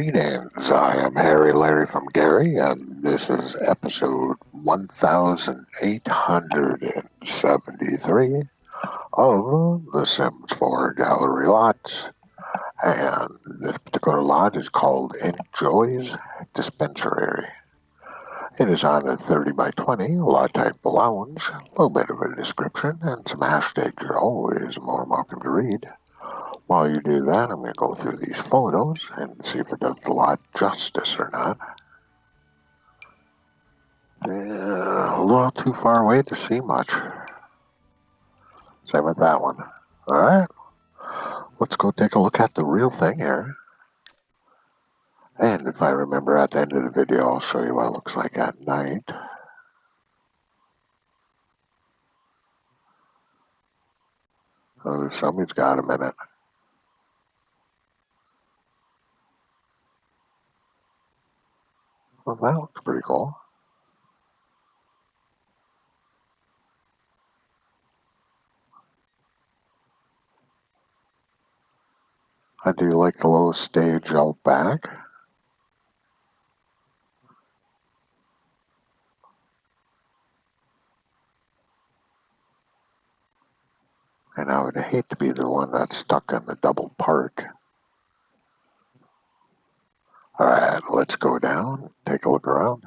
Greetings, I am Hairy Larry from Gary, and this is episode 1873 of The Sims 4 Gallery Lots. And this particular lot is called Enjoy's Dispensary. It is on a 30 by 20 lot type lounge. A little bit of a description and some hashtags are always more welcome to read. While you do that, I'm going to go through these photos and see if it does the lot justice or not. Yeah, a little too far away to see much. Same with that one. Alright, let's go take a look at the real thing here. And if I remember at the end of the video, I'll show you what it looks like at night. Oh, somebody's got a minute. Well, that looks pretty cool. I do like the low stage out back. And I would hate to be the one that's stuck in the double park. All right, let's go down, take a look around.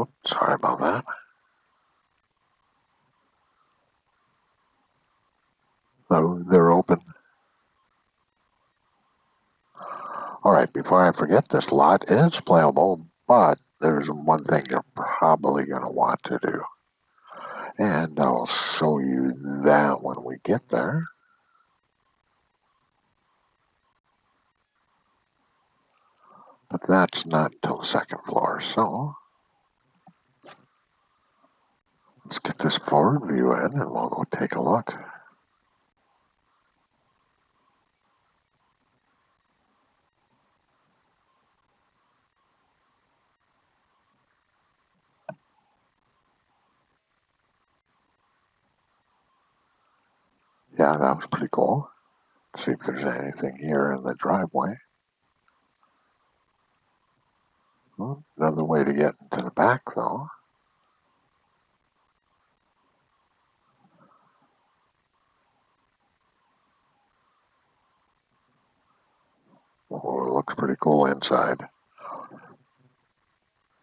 Oops, sorry about that. Oh, they're open. All right, before I forget, this lot is playable, but there's one thing you're probably going to want to do. And I'll show you that when we get there. But that's not until the second floor, so let's get this forward view in and we'll go take a look. Yeah, that was pretty cool. Let's see if there's anything here in the driveway. Well, another way to get into the back, though. Oh, it looks pretty cool inside.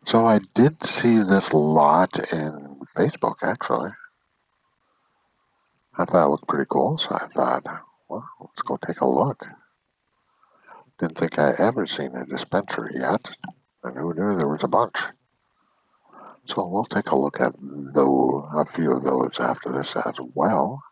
So I did see this lot in Facebook, actually. I thought it looked pretty cool, so I thought, well, let's go take a look. Didn't think I ever seen a dispensary yet, and who knew there was a bunch. So we'll take a look at though a few of those after this as well.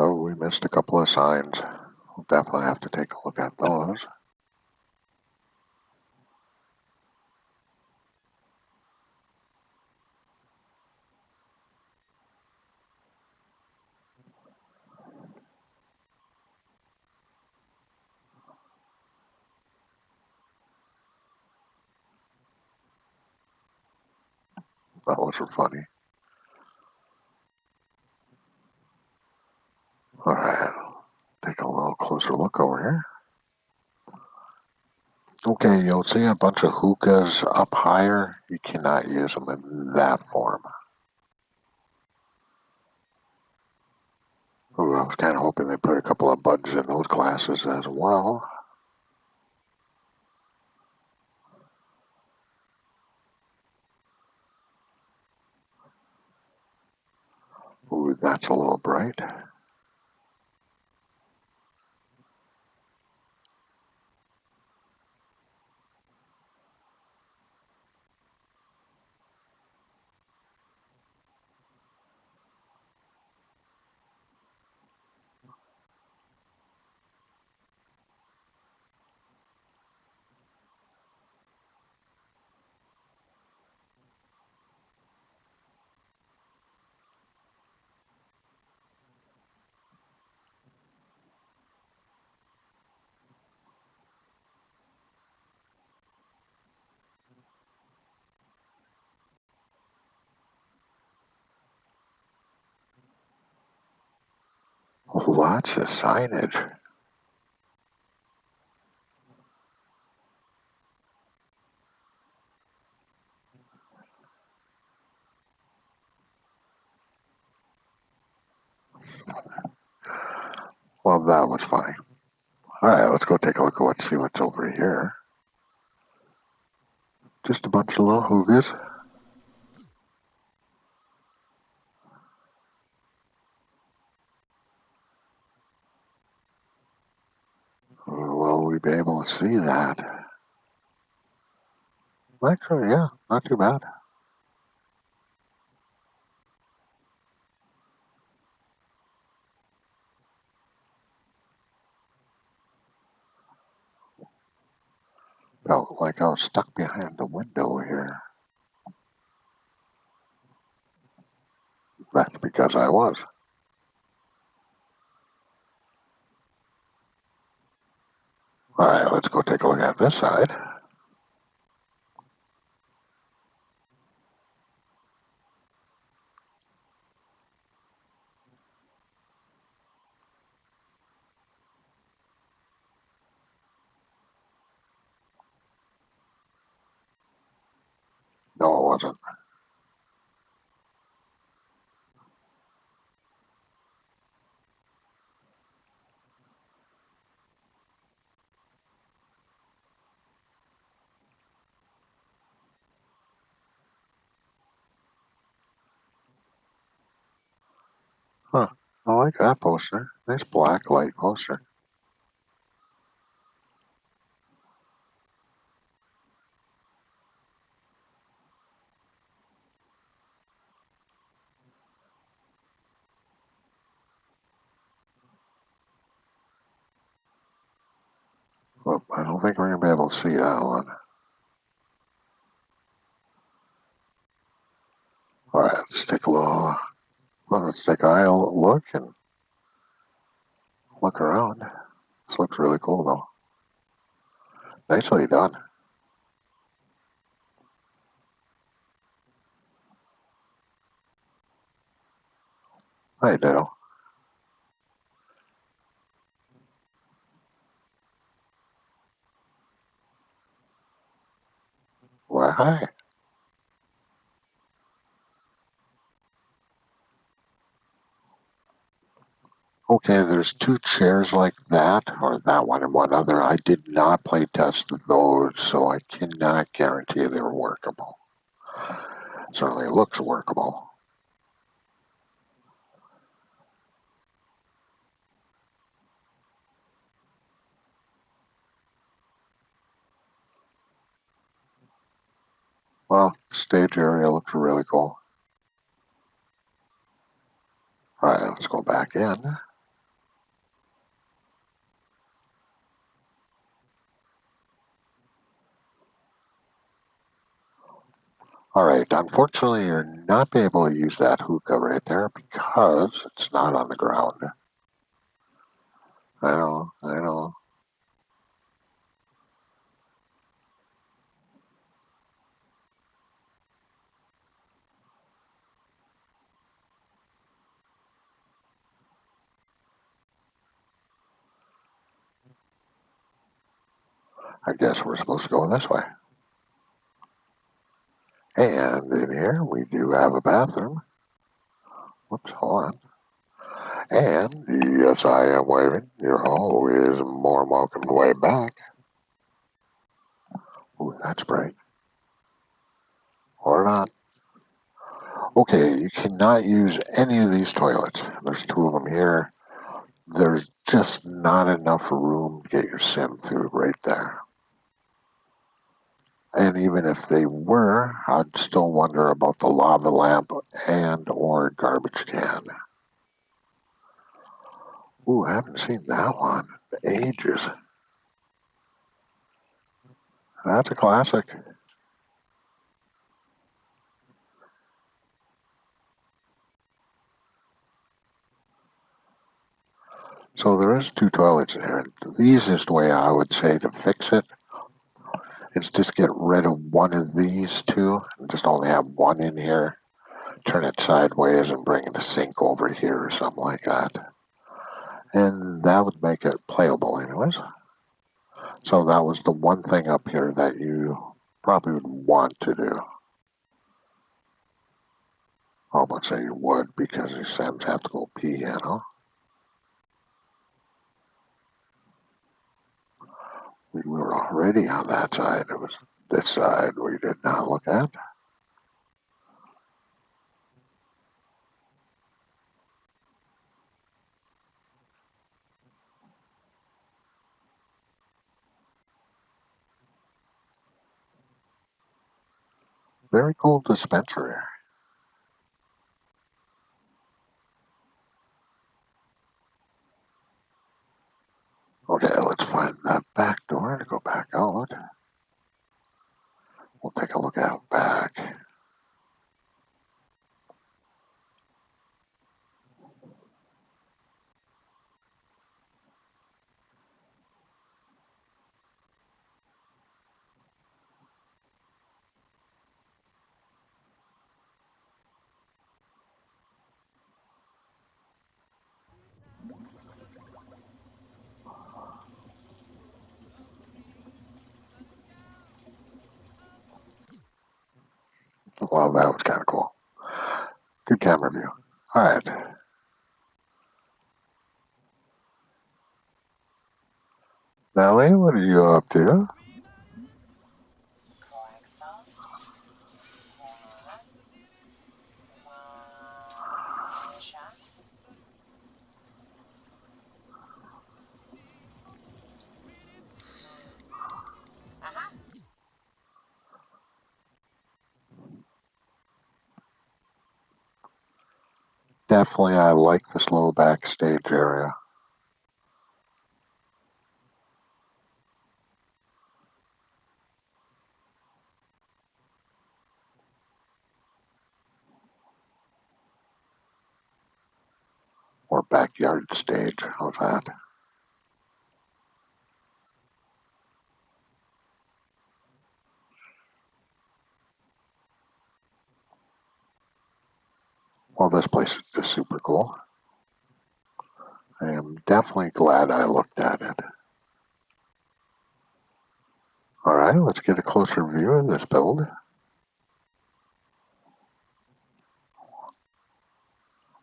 Oh, we missed a couple of signs. We'll definitely have to take a look at those. Those are funny. All right, take a little Okay, you'll see a bunch of hookahs up higher. You cannot use them in that form. Ooh, I was kind of hoping they put a couple of buds in those glasses as well. Ooh, that's a little bright. Lots of signage. Well, that was funny. All right, let's go take a look at what see what's over here. Just a bunch of little hookahs. Be able to see that? Actually, yeah, not too bad. Felt like I was stuck behind the window here. That's because I was. All right, let's go take a look at this side. No, it wasn't. Huh. I like that poster. Nice black light poster. Well, I don't think we're going to be able to see that one. All right, let's take a well, let's take a look and look around. This looks really cool though. Nicely done. Hi, Ditto. Why, hi. Okay, there's two chairs like that, or that one and one other. I did not play test those, so I cannot guarantee they're workable. Certainly looks workable. Well, stage area looks really cool. All right, let's go back in. All right, unfortunately, you're not able to use that hookah right there because it's not on the ground. I know, I know. I guess we're supposed to go this way. And in here, we do have a bathroom. Whoops, hold on. And yes, I am waving. You're always more welcome to wave back. Ooh, that's bright. Or not. Okay, you cannot use any of these toilets. There's two of them here. There's just not enough room to get your sim through right there. And even if they were, I'd still wonder about the lava lamp and or garbage can. Ooh, I haven't seen that one in ages. That's a classic. So there is two toilets there. here. The easiest way I would say to fix it is just get rid of one of these two and just only have one in here. Turn it sideways and bring the sink over here or something like that. and that would make it playable anyways. So that was the one thing up here that you probably would want to do. I would say you would because your Sims have to go pee, you know. Already on that side. It was this side we did not look at. Very cool dispensary. Okay, let's find that back door to go back out. We'll take a look out back. Well, that was kind of cool. Good camera view. All right. Nelly, what are you up to? Definitely, I like this little backstage area. Or backyard stage, how's that? This place is just super cool. I am definitely glad I looked at it. All right, let's get a closer view of this build.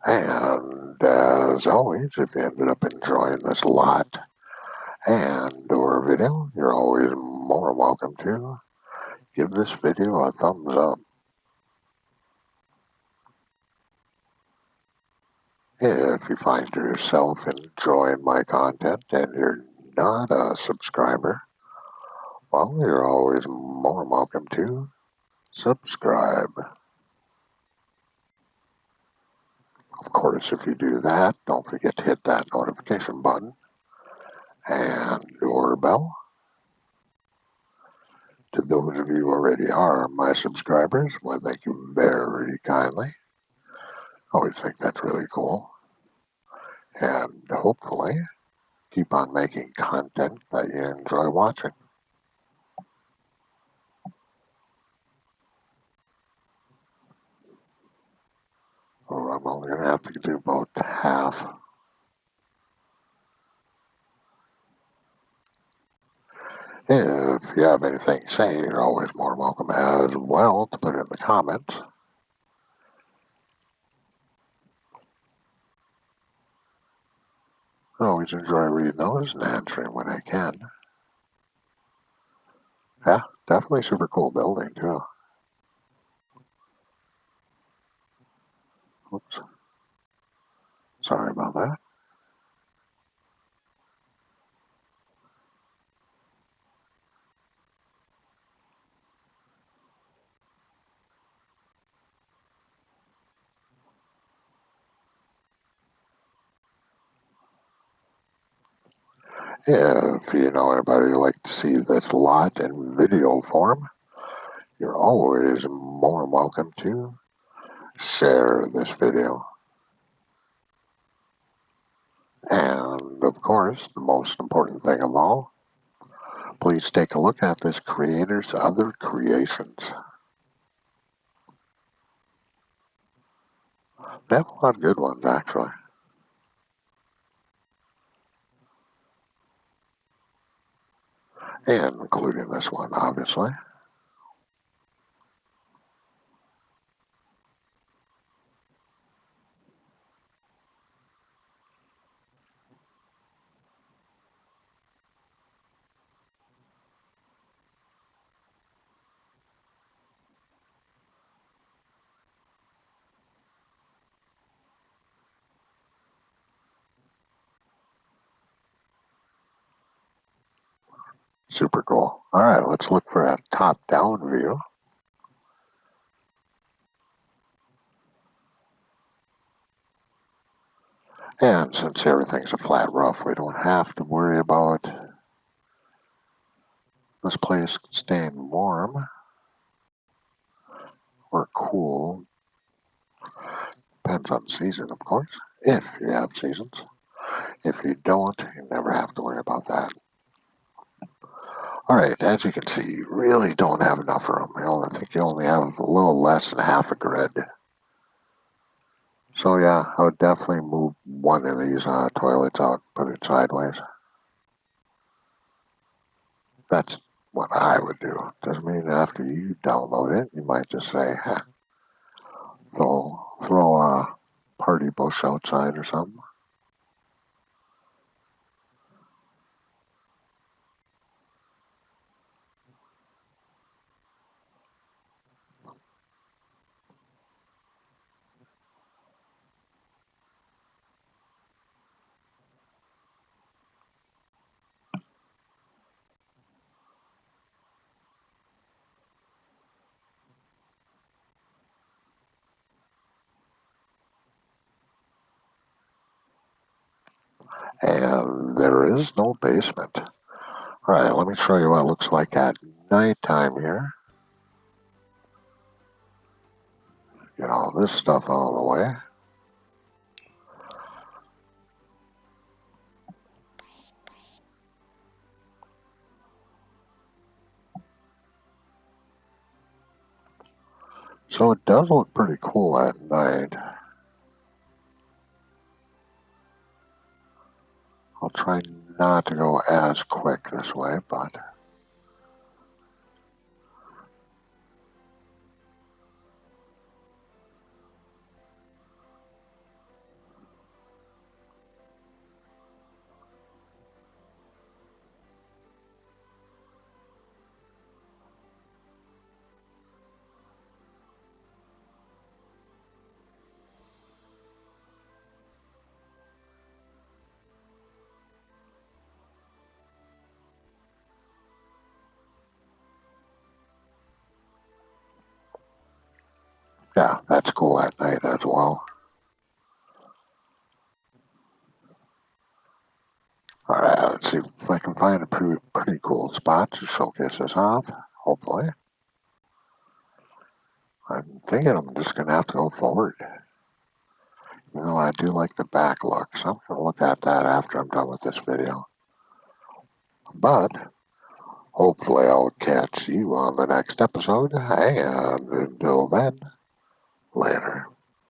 And as always, if you ended up enjoying this lot and or video, you're always more welcome to give this video a thumbs up. If you find yourself enjoying my content and you're not a subscriber, well, you're always more welcome to subscribe. Of course, if you do that, don't forget to hit that notification button and your bell. To those of you who already are my subscribers, well, thank you very kindly. I always think that's really cool. And hopefully, keep on making content that you enjoy watching. Oh, I'm only going to have to do about half. If you have anything to say, you're always more welcome as well to put in the comments. I always enjoy reading those and answering when I can. Yeah, definitely super cool building too. Oops. Sorry about that. If you know anybody who'd like to see this lot in video form, you're always more welcome to share this video. And of course, the most important thing of all, please take a look at this creator's other creations. They have a lot of good ones, actually. And including this one, obviously. Super cool. All right, let's look for a top-down view. And since everything's a flat roof, we don't have to worry about this place staying warm or cool. Depends on season, of course, if you have seasons. If you don't, you never have to worry about that. All right, as you can see, you really don't have enough room. You only, I think you only have a little less than half a grid. So yeah, I would definitely move one of these uh, toilets out, put it sideways. That's what I would do. Doesn't mean after you download it, you might just say, huh, throw, throw a party bush outside or something. And there is no basement. All right, let me show you what it looks like at nighttime here. Get all this stuff out of the way. So it does look pretty cool at night. I'll try not to go as quick this way, but yeah, that's cool at night as well. All right, let's see if I can find a pretty, pretty cool spot to showcase this off, hopefully. I'm thinking I'm just going to have to go forward. Even though I do like the back look, so I'm going to look at that after I'm done with this video. But hopefully I'll catch you on the next episode, and until then, later.